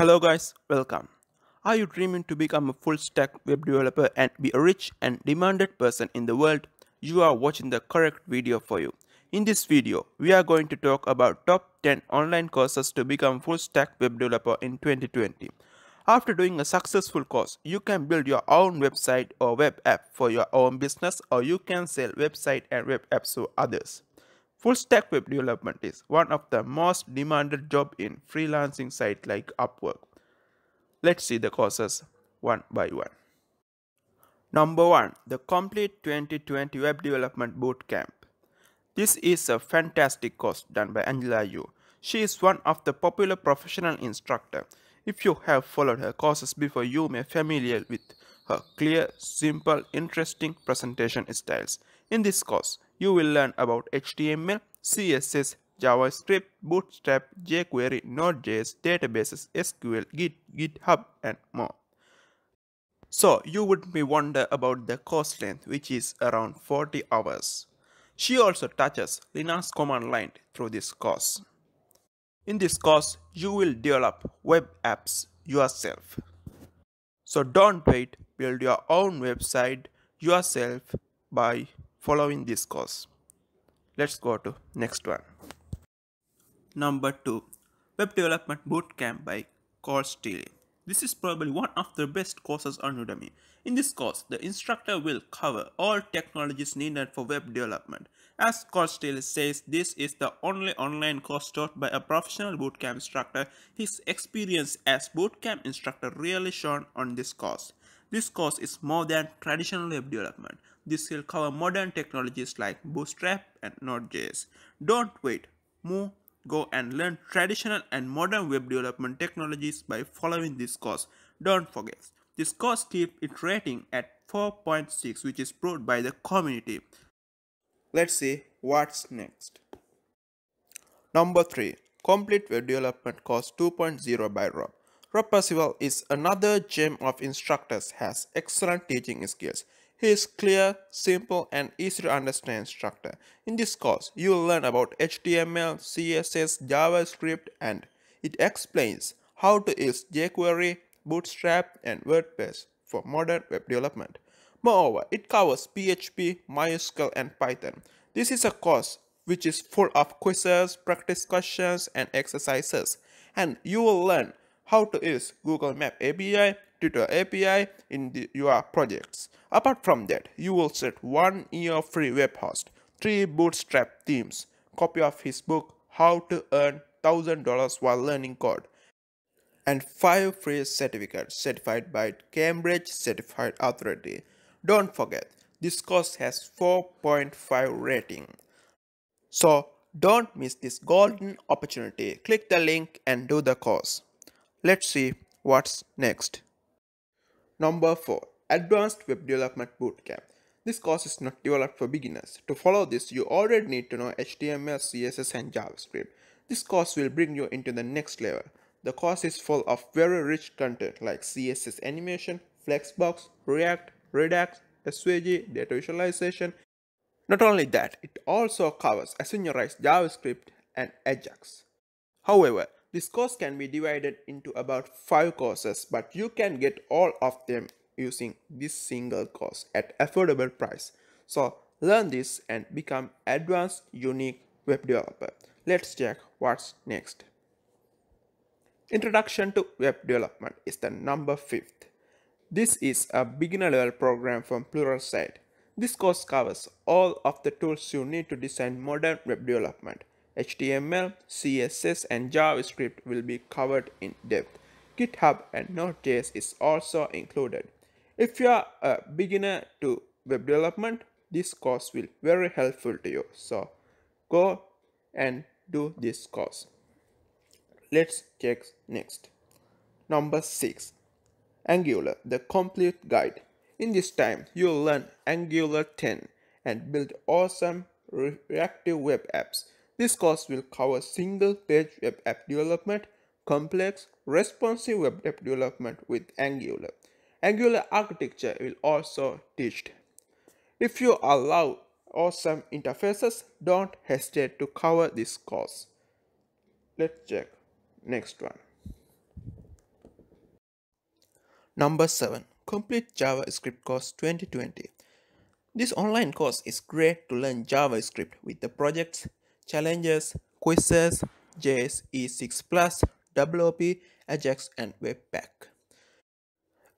Hello guys, welcome. Are you dreaming to become a full stack web developer and be a rich and demanded person in the world? You are watching the correct video for you. In this video, we are going to talk about top 10 online courses to become full stack web developer in 2020. After doing a successful course, you can build your own website or web app for your own business or you can sell website and web apps to others. Full stack web development is one of the most demanded job in freelancing site like Upwork. Let's see the courses one by one. Number 1. The Complete 2020 Web Development Bootcamp. This is a fantastic course done by Angela Yu. She is one of the popular professional instructor. If you have followed her courses before, you may familiar with her clear, simple, interesting presentation styles. In this course, you will learn about HTML, CSS, JavaScript, Bootstrap, jQuery, Node.js, databases, SQL, Git, GitHub, and more. So you would be wonder about the course length, which is around 40 hours. She also touches Linux command line through this course. In this course, you will develop web apps yourself. So don't wait, build your own website yourself by following this course. Let's go to next one. Number 2. Web Development Bootcamp by Colt Steele. This is probably one of the best courses on Udemy. In this course, the instructor will cover all technologies needed for web development. As Colt Steele says, this is the only online course taught by a professional bootcamp instructor. His experience as bootcamp instructor really shown on this course. This course is more than traditional web development. This will cover modern technologies like Bootstrap and Node.js. Don't wait. Move, go and learn traditional and modern web development technologies by following this course. Don't forget, this course keeps its rating at 4.6 which is proved by the community. Let's see what's next. Number 3. Complete Web Development Course 2.0 by Rob. Rob Percival is another gem of instructors has excellent teaching skills. He is clear, simple, and easy to understand structure. In this course, you will learn about HTML, CSS, JavaScript, and it explains how to use jQuery, Bootstrap, and WordPress for modern web development. Moreover, it covers PHP, MySQL, and Python. This is a course which is full of quizzes, practice questions, and exercises, and you will learn how to use Google Map API, Twitter API in the, your projects. Apart from that, you will set one year free web host, three bootstrap themes, copy of his book How to Earn $1000 While Learning Code, and five free certificates certified by Cambridge Certified Authority. Don't forget, this course has 4.5 rating. So don't miss this golden opportunity. Click the link and do the course. Let's see what's next. Number 4. Advanced Web Development Bootcamp. This course is not developed for beginners. To follow this, you already need to know HTML, CSS, and JavaScript. This course will bring you into the next level. The course is full of very rich content like CSS animation, Flexbox, React, Redux, SVG, data visualization. Not only that, it also covers asynchronous JavaScript and Ajax. However, this course can be divided into about 5 courses but you can get all of them using this single course at affordable price. So learn this and become advanced unique web developer. Let's check what's next. Introduction to Web Development is the number 5th. This is a beginner level program from Pluralsight. This course covers all of the tools you need to design modern web development. HTML, CSS, and JavaScript will be covered in depth. GitHub and Node.js is also included. If you are a beginner to web development, this course will be very helpful to you. So go and do this course. Let's check next. Number 6. Angular, the complete guide. In this time, you'll learn Angular 10 and build awesome reactive web apps. This course will cover single page web app development, complex, responsive web app development with Angular. Angular architecture will also teach. If you allow awesome interfaces, don't hesitate to cover this course. Let's check next one. Number 7. Complete JavaScript course 2020. This online course is great to learn JavaScript with the projects, challenges, quizzes, JS ES6 Plus, WOP, Ajax and Webpack.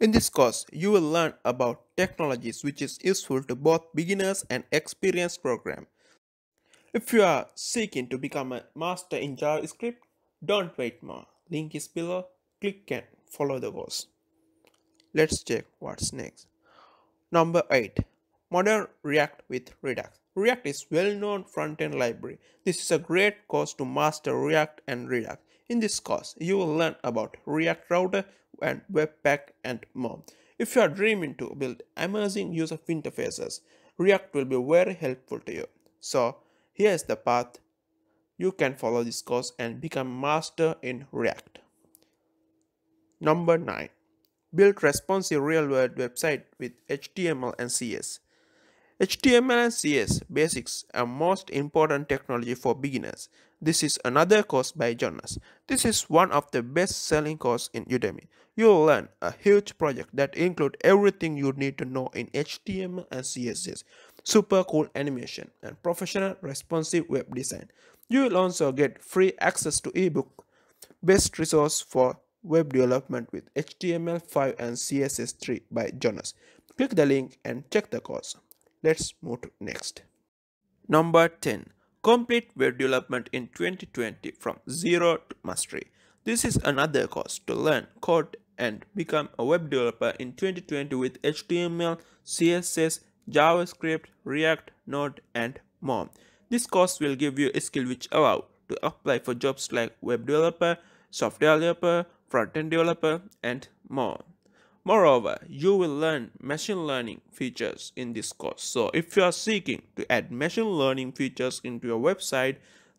In this course, you will learn about technologies which is useful to both beginners and experienced program. If you are seeking to become a master in JavaScript, don't wait more. Link is below. Click and follow the course. Let's check what's next. Number 8. Modern React with Redux. React is well-known front-end library. This is a great course to master React and Redux. In this course, you will learn about React Router and Webpack and more. If you are dreaming to build amazing user interfaces, React will be very helpful to you. So, here is the path you can follow this course and become master in React. Number 9. Build responsive real-world website with HTML and CS. HTML and CS basics are most important technology for beginners. This is another course by Jonas. This is one of the best selling courses in Udemy. You will learn a huge project that include everything you need to know in HTML and CSS, super cool animation, and professional responsive web design. You will also get free access to ebook, best resource for web development with HTML5 and CSS3 by Jonas. Click the link and check the course. Let's move to next. Number 10. Complete web development in 2020 from zero to mastery. This is another course to learn code and become a web developer in 2020 with HTML, CSS, JavaScript, React, Node and more. This course will give you a skill which allow to apply for jobs like web developer, software developer, front-end developer and more. Moreover, you will learn machine learning features in this course. So if you are seeking to add machine learning features into your website,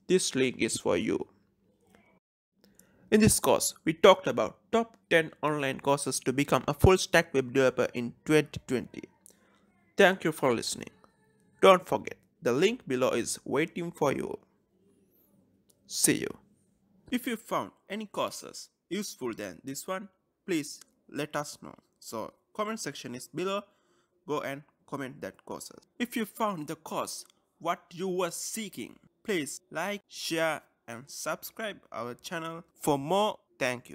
this link is for you. In this course, we talked about top 10 online courses to become a full stack web developer in 2020. Thank you for listening. Don't forget, the link below is waiting for you. See you. If you found any courses useful than this one, please let us know. So comment section is below. Go and comment that courses. If you found the course what you were seeking please like share and subscribe our channel for more. Thank you